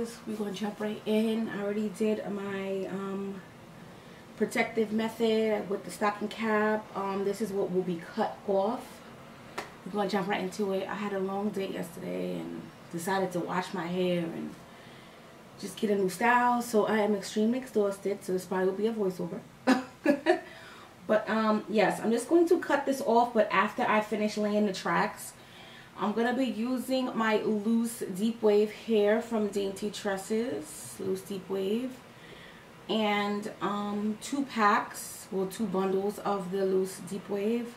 Guys, we're gonna jump right in. I already did my um, protective method with the stocking cap. Um, this is what will be cut off. We're gonna jump right into it. I had a long day yesterday and decided to wash my hair and just get a new style. So I am extremely exhausted. So this probably will be a voiceover. but um, yes, I'm just going to cut this off. But after I finish laying the tracks, I'm going to be using my loose deep wave hair from Dainty Tresses. Loose deep wave. And um, two packs, well two bundles of the loose deep wave.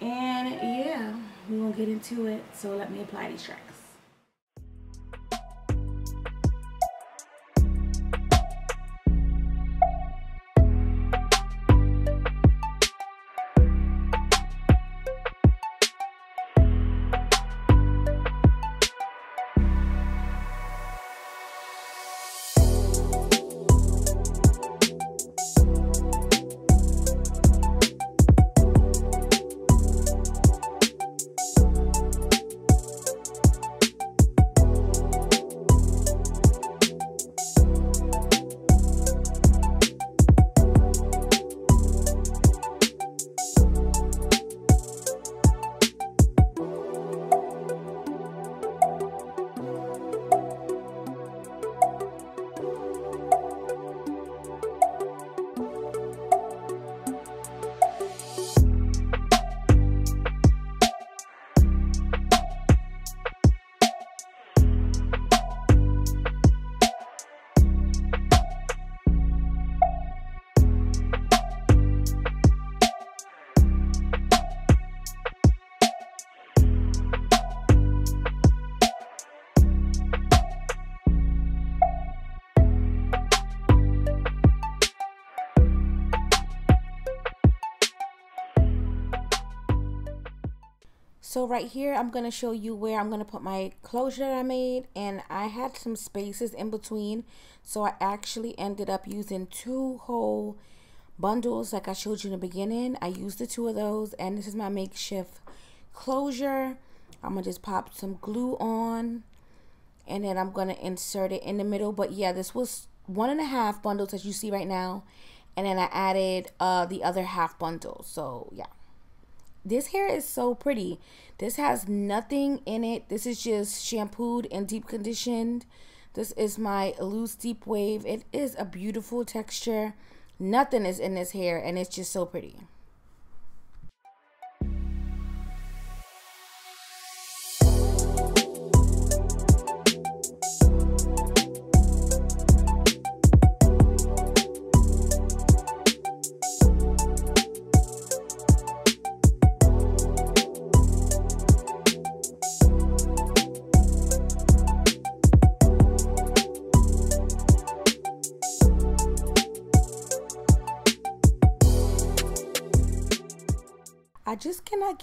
And yeah, we're going to get into it. So let me apply these tracks. So right here, I'm going to show you where I'm going to put my closure that I made. And I had some spaces in between. So I actually ended up using two whole bundles like I showed you in the beginning. I used the two of those. And this is my makeshift closure. I'm going to just pop some glue on. And then I'm going to insert it in the middle. But yeah, this was one and a half bundles as you see right now. And then I added uh, the other half bundle. So yeah this hair is so pretty. This has nothing in it. This is just shampooed and deep conditioned. This is my loose deep wave. It is a beautiful texture. Nothing is in this hair and it's just so pretty.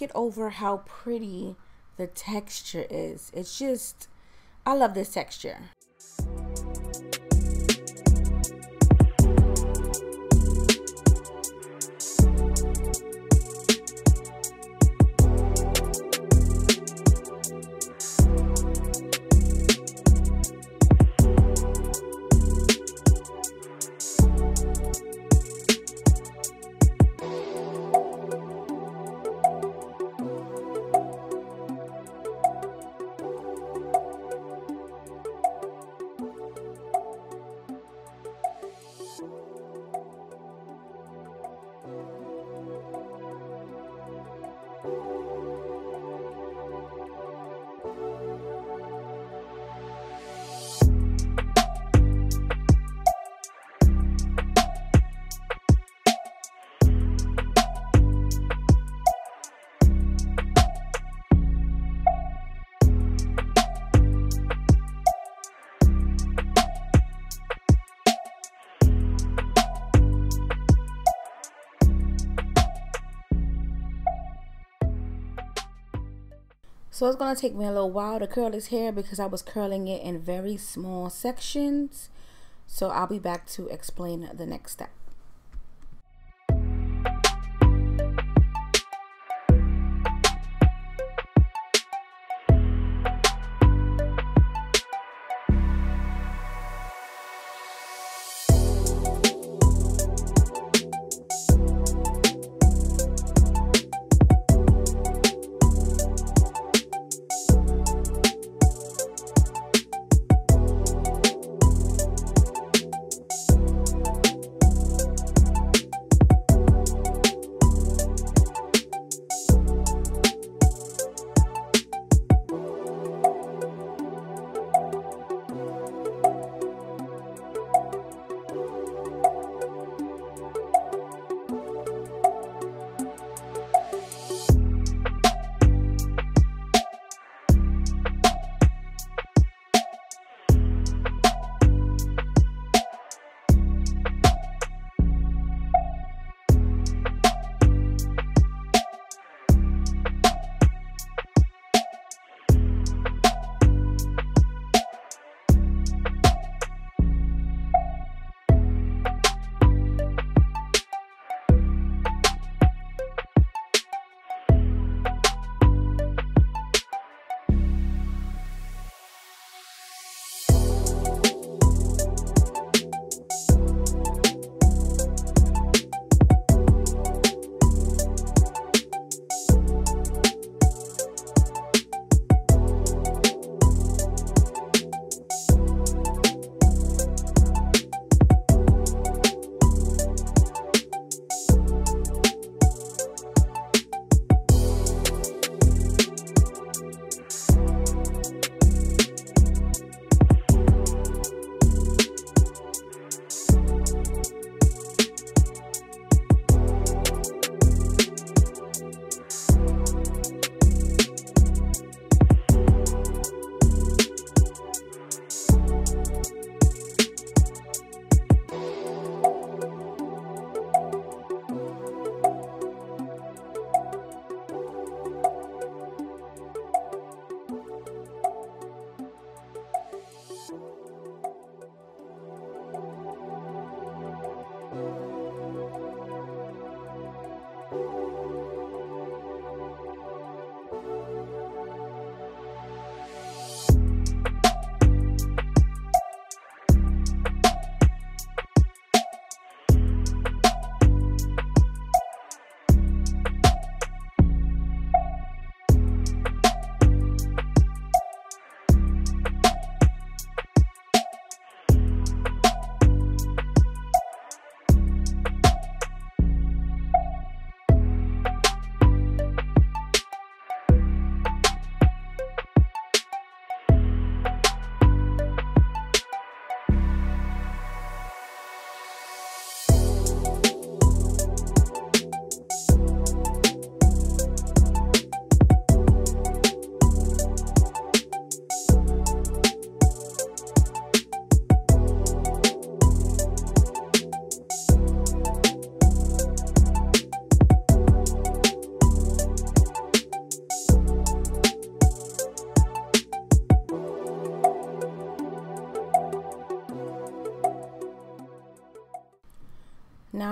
Get over how pretty the texture is. It's just, I love this texture. So it's going to take me a little while to curl his hair because I was curling it in very small sections. So I'll be back to explain the next step.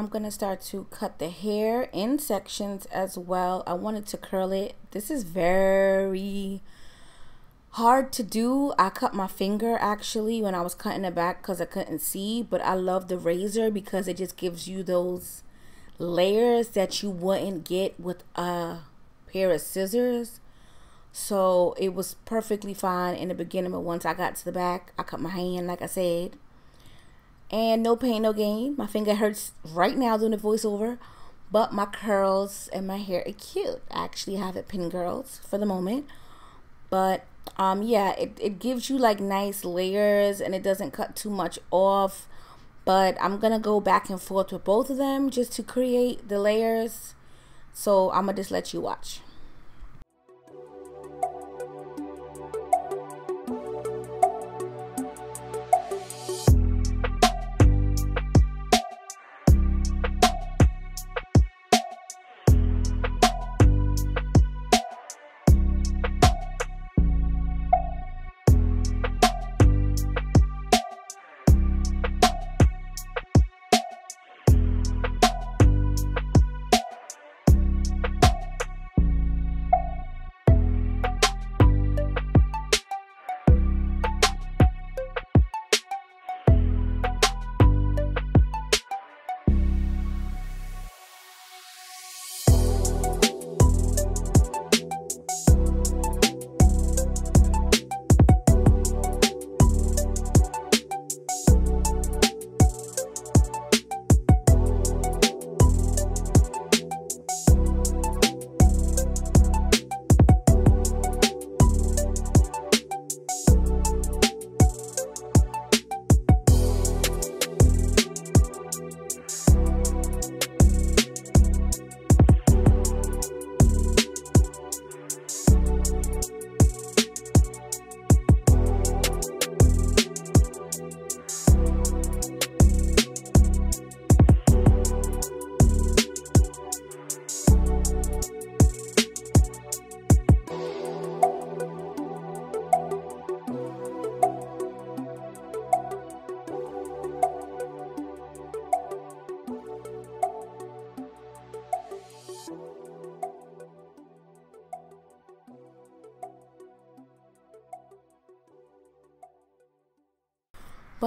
Going to start to cut the hair in sections as well. I wanted to curl it. This is very hard to do. I cut my finger actually when I was cutting it back because I couldn't see. But I love the razor because it just gives you those layers that you wouldn't get with a pair of scissors. So it was perfectly fine in the beginning. But once I got to the back, I cut my hand like I said. And no pain, no gain. My finger hurts right now doing the voiceover. But my curls and my hair are cute. I actually have it pin curls for the moment. But um yeah it, it gives you like nice layers and it doesn't cut too much off but i'm gonna go back and forth with both of them just to create the layers so i'm gonna just let you watch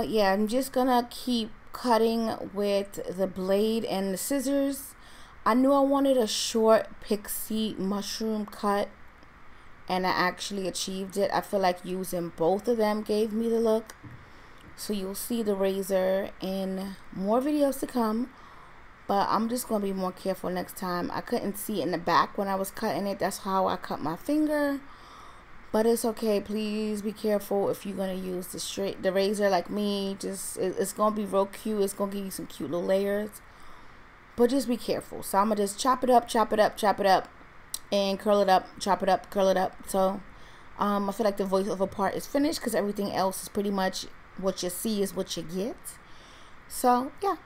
But yeah, I'm just gonna keep cutting with the blade and the scissors. I knew I wanted a short pixie mushroom cut and I actually achieved it. I feel like using both of them gave me the look. So you'll see the razor in more videos to come. But I'm just going to be more careful next time. I couldn't see in the back when I was cutting it. That's how I cut my finger. But it's okay. Please be careful if you're gonna use the straight the razor like me. Just it, it's gonna be real cute. It's gonna give you some cute little layers. But just be careful. So I'm gonna just chop it up, chop it up, chop it up, and curl it up, chop it up, curl it up. So um, I feel like the voiceover part is finished because everything else is pretty much what you see is what you get. So yeah.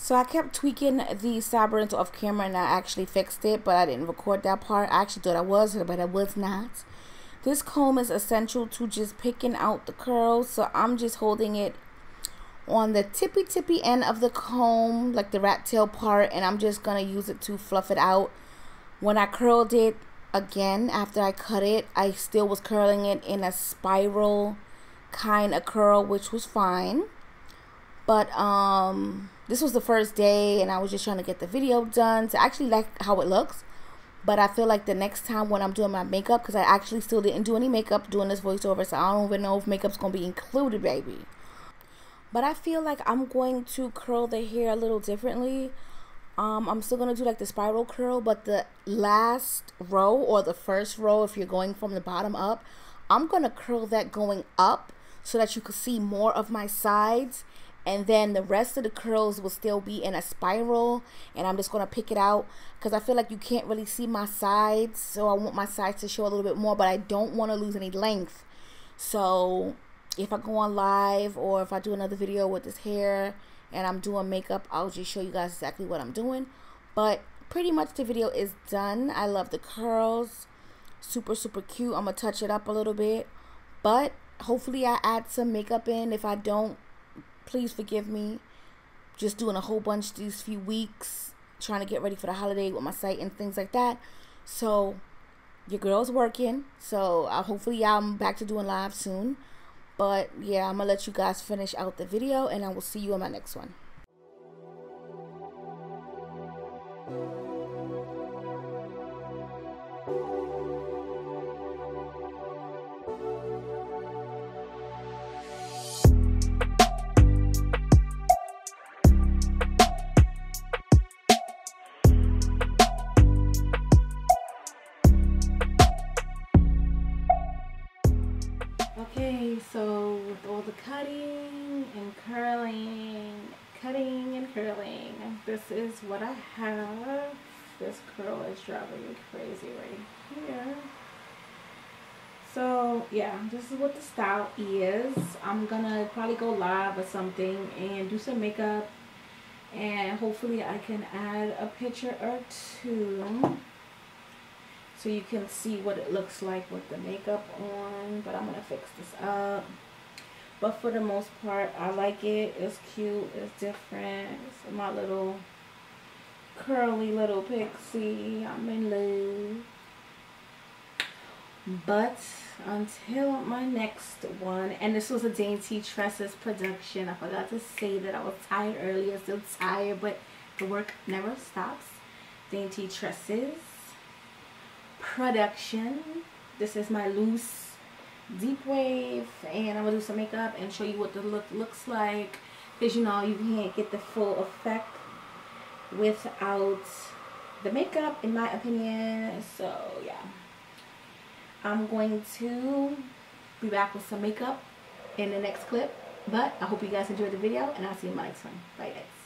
So I kept tweaking the sideburns off camera and I actually fixed it, but I didn't record that part. I actually thought I was, but I was not. This comb is essential to just picking out the curls, so I'm just holding it on the tippy tippy end of the comb, like the rat tail part, and I'm just gonna use it to fluff it out. When I curled it again after I cut it, I still was curling it in a spiral kind of curl, which was fine. But um this was the first day and I was just trying to get the video done to actually like how it looks. But I feel like the next time when I'm doing my makeup, because I actually still didn't do any makeup doing this voiceover, so I don't even know if makeup's going to be included, baby. But I feel like I'm going to curl the hair a little differently. Um, I'm still going to do like the spiral curl, but the last row or the first row, if you're going from the bottom up, I'm going to curl that going up so that you can see more of my sides and then the rest of the curls will still be in a spiral and I'm just going to pick it out because I feel like you can't really see my sides so I want my sides to show a little bit more but I don't want to lose any length. So if I go on live or if I do another video with this hair and I'm doing makeup I'll just show you guys exactly what I'm doing. But pretty much the video is done. I love the curls. Super super cute. I'm gonna touch it up a little bit. But hopefully I add some makeup in. If I don't Please forgive me. Just doing a whole bunch these few weeks, trying to get ready for the holiday with my site and things like that. So, your girl's working. So, uh, hopefully, I'm back to doing live soon. But yeah, I'm gonna let you guys finish out the video, and I will see you in my next one. Have. This curl is driving me crazy right here. So yeah, this is what the style is. I'm gonna probably go live or something and do some makeup and hopefully I can add a picture or two so you can see what it looks like with the makeup on but I'm gonna fix this up but for the most part I like it it's cute it's different it's my little curly little pixie I'm in love. But until my next one and this was a dainty tresses production. I forgot to say that I was tired earlier still tired but the work never stops. Dainty tresses production. This is my loose deep wave and I'm to do some makeup and show you what the look looks like. Because you know you can't get the full effect without the makeup in my opinion. So yeah. I'm going to be back with some makeup in the next clip but I hope you guys enjoyed the video and I'll see you in my next one. Bye guys